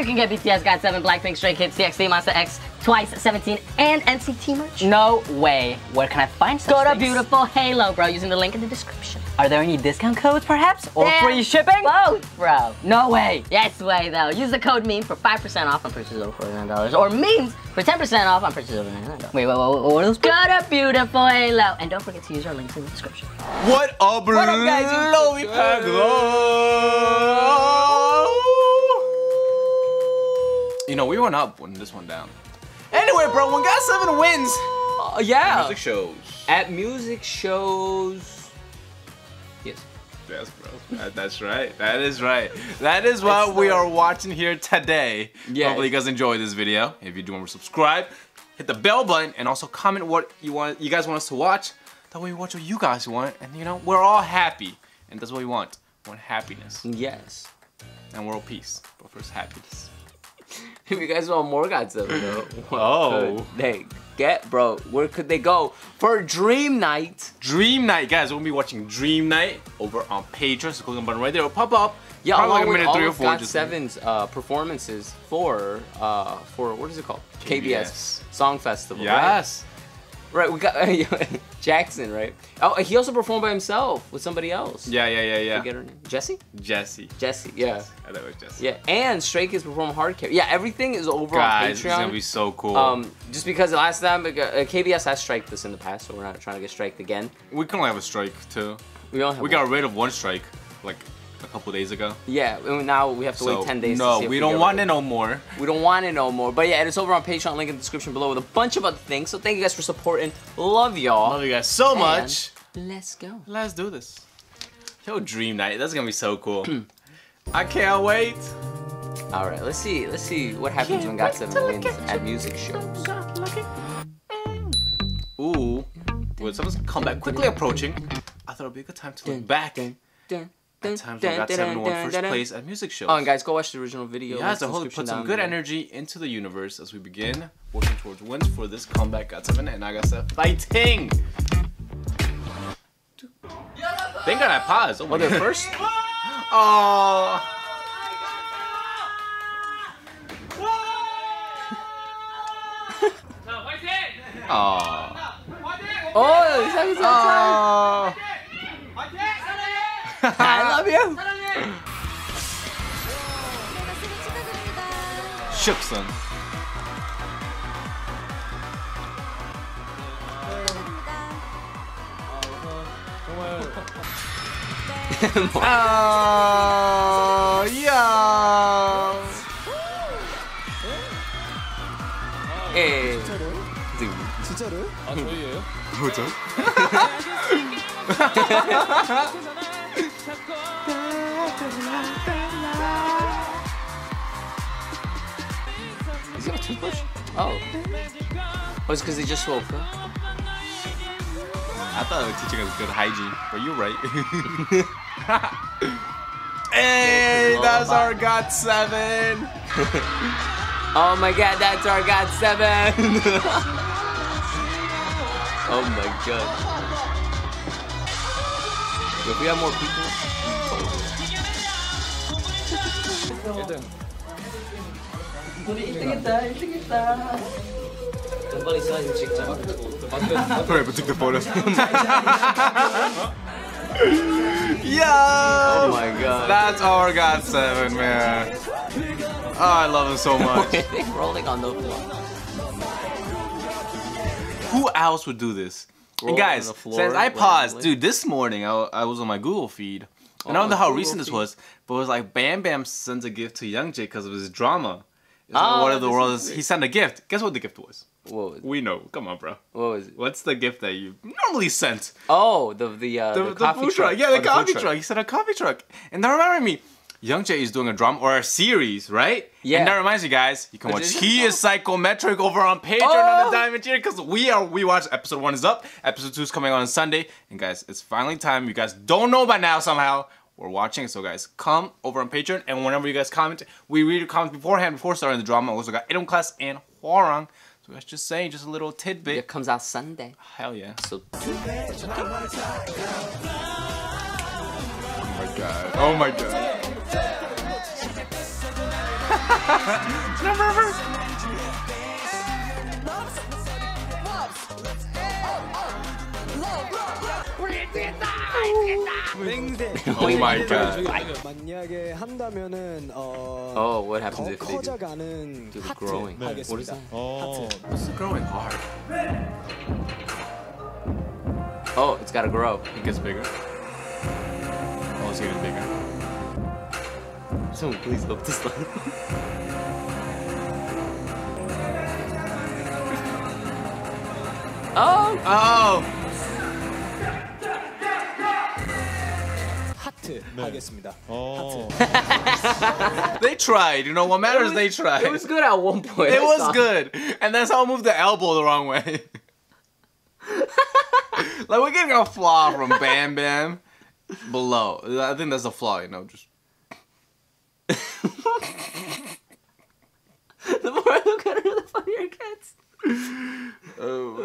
you can get BTS, GOT7, Blackpink, Stray Kids, TXT, Monsta X, Twice, 17, and NCT merch. No way. Where can I find such Go to things? Beautiful Halo, bro, using the link in the description. Are there any discount codes, perhaps, or Yeah, free shipping? Both, bro. No way. Yes way, though. Use the code MEME for 5% off on purchases over $49, or MEMES for 10% off on purchases over $99. Wait, wait, wait, what are those? Go to Beautiful Halo, and don't forget to use our links in the description. What up, What up, guys? Lowy You know, we went up when this went down. Anyway, bro, when GOT7 wins, Uh, yeah. music shows. At music shows. Yes. Yes, bro. That- that's right. That is right. That is what we are watching here today. Yes. Hopefully you guys enjoyed this video. If you do want to subscribe, hit the bell button, and also comment what you want, you guys want us to watch. That way we watch what you guys want, and you know we're all happy, and that's what we want. We want happiness Yes. and world peace. But first, happiness. If you guys want more GOT7, though, Oh. they get, bro? Where could they go for Dream Night? Dream Night, guys. We'll be watching Dream Night over on Patreon. So click on the button right there. It'll pop up. Yeah, Probably along like a with minute all three or of four. God Seven's uh, performances for uh, for what is it called? KBS. Song Festival. Yes. Right. Right, we got Jackson. Right. Oh, he also performed by himself with somebody else. Yeah, yeah, yeah, yeah. Forget her name. Jessi. Jessi. Jessi. Yeah. I thought it was Jessi. Yeah. And Stray Kids perform Hard Carry. Yeah. Everything is over Guys, on it's gonna be so cool. um, just because the last time uh, KBS has striked this in the past, so we're not trying to get striked again. we can only have a strike too. We don't have. We one. got rid of one strike like a couple days ago. Yeah, and now we have to So wait 10 days to no, see if we get don't want of it no more. We don't want it no more. But yeah, it's over on Patreon, link in the description below with a bunch of other things. So thank you guys for supporting. Love y'all. Love you guys so And much. Let's go. Let's do this. Yo, Dream Night. That's gonna be so cool. I can't wait. All right, let's see. Let's see what happens when GOT7 wins at music shows. Ooh. With someone's comeback quickly approaching, I thought it'd be a good time to look back Dun, dun, at dun, times dun, when GOT7 won dun, first dun, dun. place at music shows. Oh, and guys, go watch the original video. Yeah, Links so in hopefully put some good below. energy into the universe as we begin working towards wins for this comeback. GOT7 and Ahgase fighting. Thank God I paused. Oh my Oh, they're God. first? Oh. Oh. Oh, it's like- it's like- Oh. I love you. 사랑해. 슉선. 아, 이야. 예. 에. 진짜로? 진짜로? 음. 아 저희예요? 뭐죠? Oh. Oh, it's because he just woke up. I thought it was teaching us good hygiene, but you're right. hey, that's our GOT7. Oh my god, that's our GOT7! oh my god. Yo, if we have more people. But the photos. Oh my god. That's our GOT7, man. Oh, I love him so much. Rolling on the floor. Who else would do this? And guys, since I paused, dude, this morning I, I was on my Google feed. And oh, I don't know how Google recent feed. this was, but it was like Bam Bam sends a gift to Youngjae because of his drama. Oh, one of the this world's. is- He sent a gift. Guess what the gift was? What was it? We know. Come on, bro. What was it? What's the gift that you normally sent? Oh, the the uh, The, the, coffee food truck. Yeah, Oh, the coffee food truck. He sent a coffee truck. And that reminded me, Youngjae is doing a drama or a series, right? Yeah. And that reminds you guys, you can Oh, watch? He is Psychometric over on Patreon Oh. on the Diamond Tier because we are we watched episode one is up, episode two is coming on Sunday, and guys, it's finally time. You guys don't know by now somehow. We're watching, so guys, come over on Patreon, and whenever you guys comment, we read your comments beforehand before starting the drama. We also got Idom Class and Hwarang. So guys, just saying, just a little tidbit. It comes out Sunday. Hell yeah. So Oh my god. Oh my god. Oh my god. 만약에 한다면은 어, Oh, what happens 더 if they do? 커져가는 do the 하트 growing? What is 하겠습니다. that? 어. This is growing hard. Oh, it's gotta grow. It gets bigger. Oh, it's getting bigger. Someone please help this line. oh! Oh! 하트 네. 하겠습니다. 어. They tried. You know what matters? They tried. It was good at one point. It I was saw. good. And then someone moved the elbow the wrong way. like we're getting a flaw from Bam Bam below. I think that's a flaw, you know. Just The more I look at her, the funnier it gets. oh,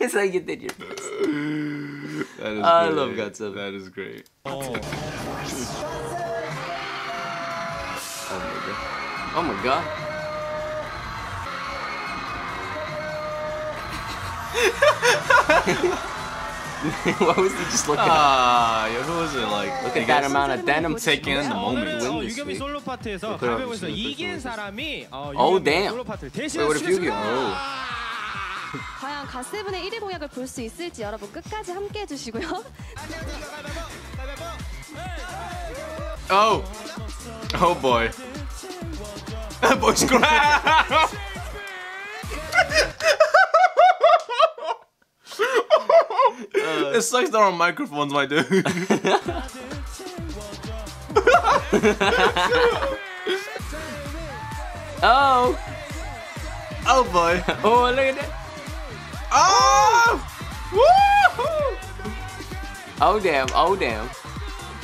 It's like you did your best. that is I great. love Godzilla. That is great. 어. Oh my god. Oh my god. Why was he just looking at Ah, yeah, who was it? Like, Look I at that guess amount of denim taking in the moment. Win 오늘은 어, this 유겸이 week. 솔로 파트에서 그럼 가위바위보에서 무슨 이긴 무슨 사람이 어, Oh, 유겸이 damn. 솔로 파트를 Wait, 대신해 what if you 주겠습니다. Oh. 과연 갓세븐의 1위 공약을 볼 수 있을지 여러분 끝까지 함께 해주시고요. Oh, oh boy. Boys grab. it sucks they're on microphones, my dude. Oh! oh boy. Oh, look at that. Oh! Woo! Oh, damn. Oh, damn.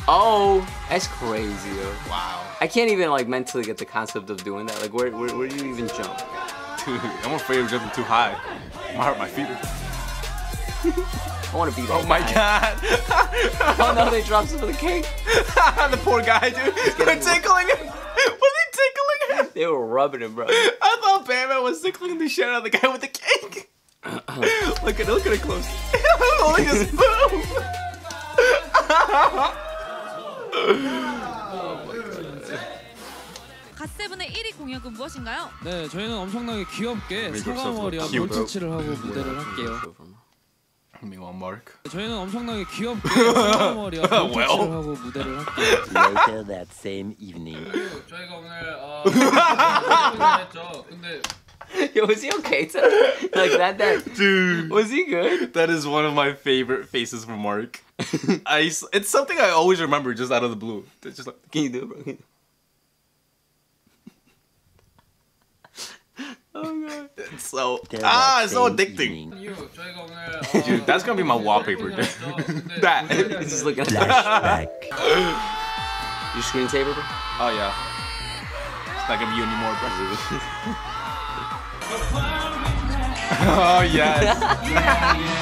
Oh, that's crazy, yo. Wow. I can't even, like, mentally get the concept of doing that. Like, where, where, where do you even jump? Dude, I'm afraid of jumping too high. My hurt my feet. I want to be oh that Oh my guy. god. Oh, no, they dropped some of the cake. the poor guy, dude. They're tickling him. Was he tickling him? They were rubbing him, bro. I thought Batman was tickling the shit out of the guy with the cake. Look at look at it close. Holding a spoon. 갓세븐의 1위 공약은 무엇인가요? 네, 저희는 엄청나게 귀엽게 사과머리와. 볼터치를 하고 무대를 할게요. Meanwhile, Mark. 저희는 엄청나게 귀엽게 사과머리와 볼터치를. 하고 무대를 할게요. Later that same evening. 저희가 오늘 어, 했죠. 근데 Yo, was he okay today? Like that, that dude. Was he good? That is one of my favorite faces from Mark. I, it's something I always remember, just out of the blue. It's just like, can you do it, bro? Oh god. It's so ah, it's so addicting. dude, that's gonna be my wallpaper. Dude. that. It's just looking at flashback. Your screensaver, bro. Oh yeah. It's not gonna be you anymore, bro oh yes.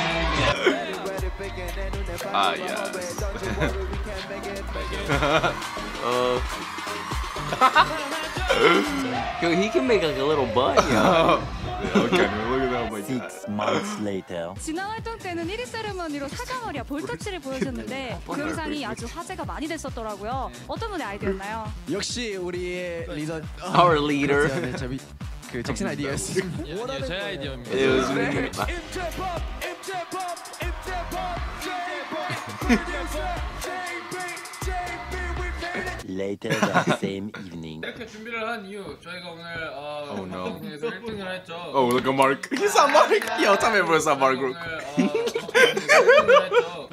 Ah yes. Uh. Yo, he can make like a little bun, yo. Yeah, okay, man, look at that. Oh my god. Six months later. 지난 활동 때는 1위 세레머니로 사과머리와 볼터치를 보여줬는데 그 영상이 아주 화제가 많이 됐었더라고요. 어떤 분의 아이디어였나요? 역시 우리의 리더 Our leader. 네, 저기 그 잭슨 아이디어였습니다. 예, 제 아이디어입니다. It was really good. Later that same evening. 이렇게 준비를 한 이유 저희가 오늘 어, Oh, no. 방송에서 1등을 했죠. Oh, look at Mark. He's not Mark. Yo, tell me everyone's not Mark. 오늘 Group. 어, 1등을 했죠.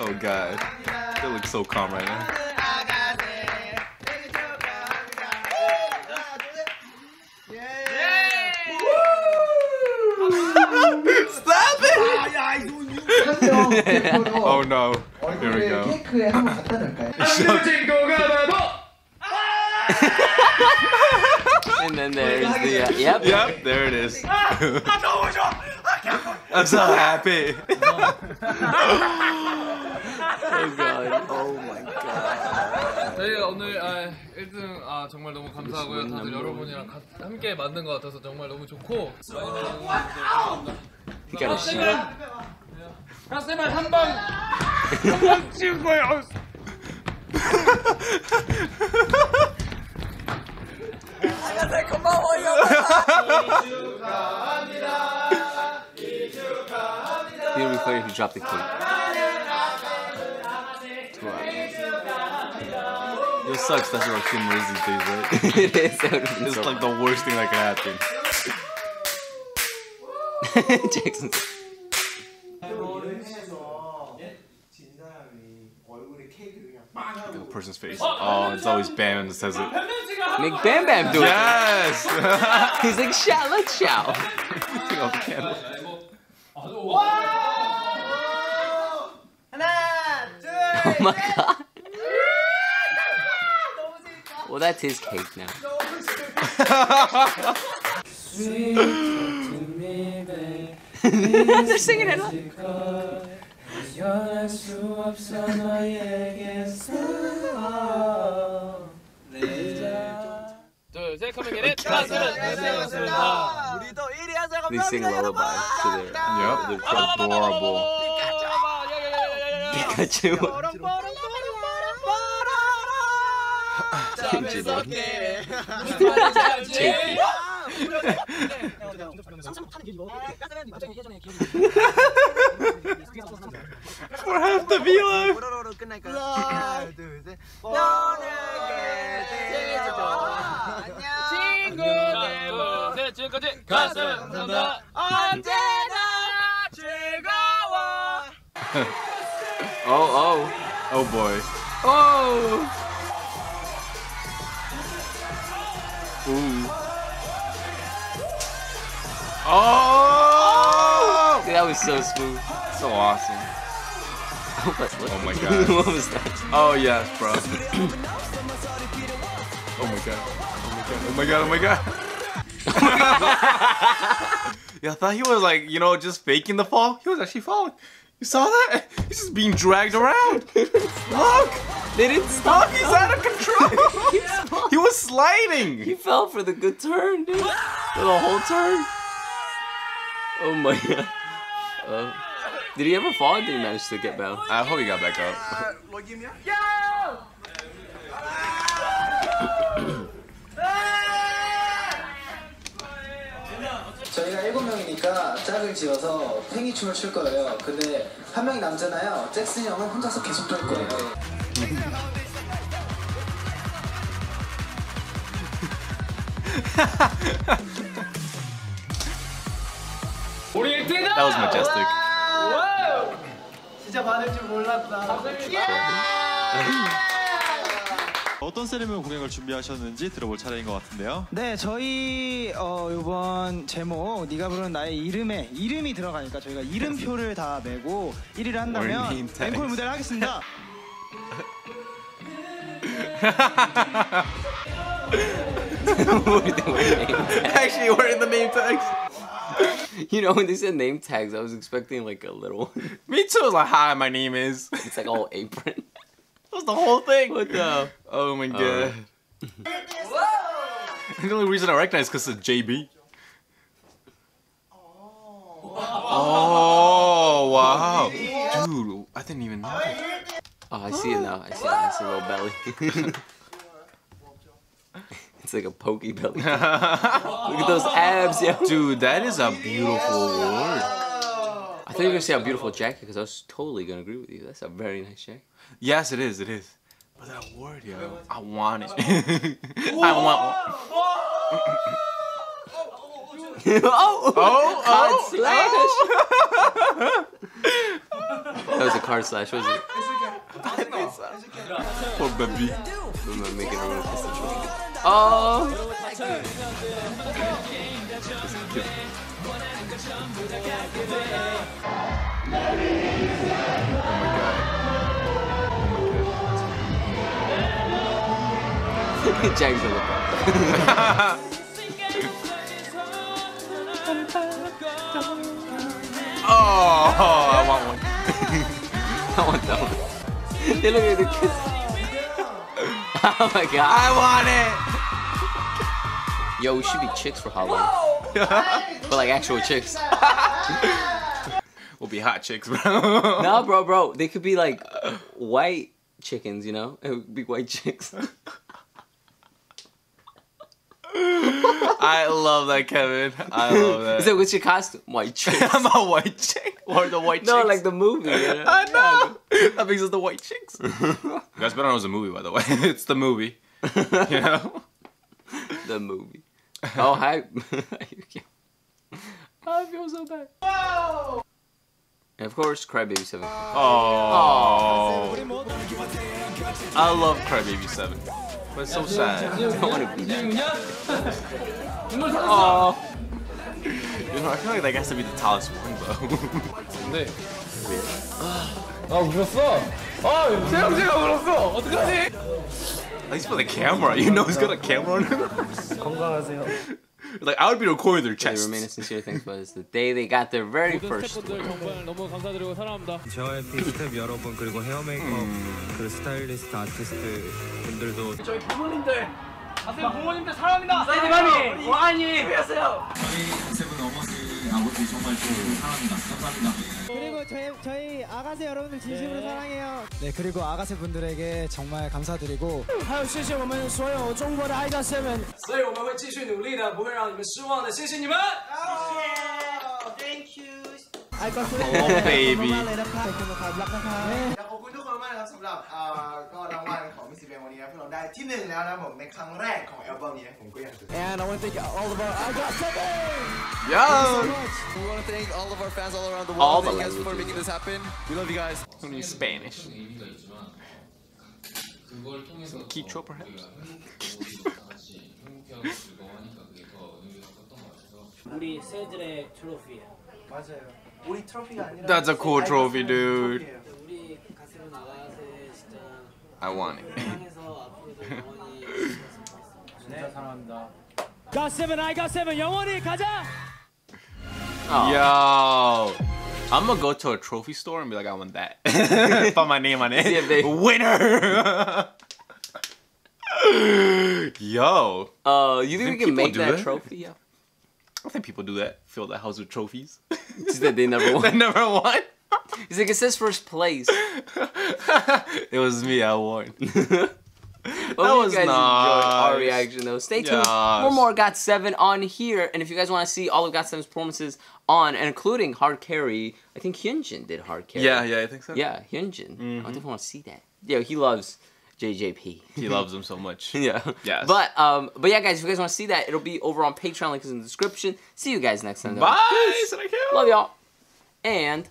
Oh god. They look so calm right now. oh no. Here we go. And then there's the uh, yep. Yep, there it is. I'm so happy. Oh god. Oh my god. 저희가 오늘 아, 1등 아, 정말 너무 감사하고요. 다들 여러분이랑 가- 함께 만든 것 같아서 정말 너무 좋고. Lass den mal Hamburg! Hamburg, zieh ruhig aus! Alter! Here we play to drop the key. It sucks that's what Kim Rizzy right? it is. It's so like the worst thing that could happen. Jackson. Person's face. Oh, it's always Bam that says it. Make Bam Bam do it. Yes. He's like, shout, let's shout. Take off. Oh my god. Well, that's his cake now. They're singing it up. 수 없어 너에게 They sing lullabies to their Yep, they're adorable Pikachu 김진호 For half the V-Live. 하나 둘셋 지금까지 가슴 감사합니다. Oh, oh. Oh boy. Oh! Ooh. Oh! That was so smooth. So awesome. Oh my God. what was that? Oh yes, bro. oh my god. Oh my god. Oh my god. Oh my god. yeah, I thought he was like, you know, just faking the fall. He was actually falling. You saw that? He's just being dragged around. Look! They didn't stop. Look, he's out of control. he was sliding. He fell for the good turn, dude. For the whole turn. Oh my god. Uh, did he ever fall? Or did he manage to get back? I hope he got back up. 저희가 일곱 명이니까 짝을 지어서 팽이춤을 출 거예요. 근데 한 명이 남잖아요. 잭슨 형은 혼자서 계속 돌 거예요. 우리 1등이다. That was majestic. 진짜 받을 줄 몰랐다. 어떤 세레모니 공약을 준비하셨는지 들어볼 차례인 것 같은데요. 네, 저희 어, 이번 제목 네가 부르는 나의 이름에 이름이 들어가니까 저희가 이름표를 다 메고 1위를 Or 한다면. 앵콜 무대를 하겠습니다. Actually, we're in the name tags. You know, when they said name tags, I was expecting like a little one. Me too. I was like, hi, my name is. It's like all apron. That was the whole thing. What the? Oh my god. Uh. the only reason I recognize because it's JB. Oh wow, dude! I didn't even know. Oh, I see it now. I see it. It's a little belly. It's like a pokey belly. Look at those abs, yo. Dude, that is a beautiful award. I thought you were gonna say a beautiful jacket because I was totally gonna agree with you. That's a very nice jacket. Yes, it is. It is. But that award, yo, I want it. I want. Oh! oh, Oh, card oh, slash. that was a card slash, was it? Poor baby. I'm not making a real trophy. Oh. Jags on the back. Oh, I want one. I want that one. they look at the kids. oh my god. I want it. Yo, we should be chicks for Halloween. but like actual chicks. We'll be hot chicks, bro. no, bro, bro. They could be like white chickens, you know? It would be white chicks. I love that, Kevin. I love that. Is it what's your costume? White chicks. I'm a white chick or the white chicks. no, like the movie. You know? I know. That makes us the white chicks. you guys better know it's a movie, by the way. it's the movie. You know. the movie. Oh, hi. I feel so bad. And of course, Crybaby 7. Oh. I love Crybaby 7. But it's so sad. I don't want to be that. Oh. You know, I feel like that has to be the tallest one, though. 네. 아 울었어. 아 세영 씨가 울었어. 어떡하지? At least for the camera, you know, he's got a camera on him. 건강하세요. Like I would be recording their They chest. remain a sincere thanks for this. The day they got their very 모든 first. 정말 너무 감사드리고 사랑합니다. JYP 스텝 여러분 그리고 헤어 메이크업 그 스타일리스트 아티스트 분들도 저희 부모님들, 가세요 부모님들 사랑합니다. 사이드 마미, 와니 배웠어요. 세븐 어머니 아버지 정말 사랑합니다. 감사합니다. 그리고 저희, 저희 아가새 여러분들 진심으로 사랑해요. 네, 그리고 아가새 분들에게 정말 감사드리고 还有谢谢我们所有中国的 아이가 세븐. 所以我们会继续努力的，不会让你们失望的。谢谢你们。 아이가 세븐. Oh, baby. มากๆเลยนะคะขอบคุณความรักนะคะ อยากขอบคุณทุกคนมากนะครับส ำหรับอ่าก็รางวัลของมิสซิเบนวันนี้นะพวกเราได้ที่หนึ่งแล้วนะผมในครั้งแรกของอัลบั้มนี้นะผมก็ยังตื่นเต้น And I want to thank all of our I got seven. Yo! We want to thank all of our fans all around the All world. the Thank you guys for languages. making this happen. We love you guys. Only Spanish. Some Quichua, perhaps? 우리 새들의 트로피예요. 맞아요 우리 트로피가 아니라 That's a cool trophy, dude. I want it. 사랑해서 앞으로도 영원히 진짜 사랑합니다. got seven, I got seven. 영원히 가자. Yo. I'm gonna go to a trophy store and be like, I want that. Put my name on it. See if they- Winner! Yo. Uh, you think we Think can people make do that that? trophy? Yeah. I don't think people do that. Fill the house with trophies. Just that they never they won. never won. He's like, it says first place. It was me, I won. Hope That you was guys enjoyed our reaction though. Stay tuned Yes. for more GOT7 on here, and if you guys want to see all of GOT7's performances on, and including Hard Carry, I think Hyunjin did Hard Carry. Yeah, yeah, I think so. Yeah, Hyunjin. I definitely want to see that. Yeah, he loves JJP. He loves him so much. yeah. Yes. But um, but yeah, guys, if you guys want to see that, it'll be over on Patreon. Link is in the description. See you guys next time. though. Bye. Peace. You. Love y'all. And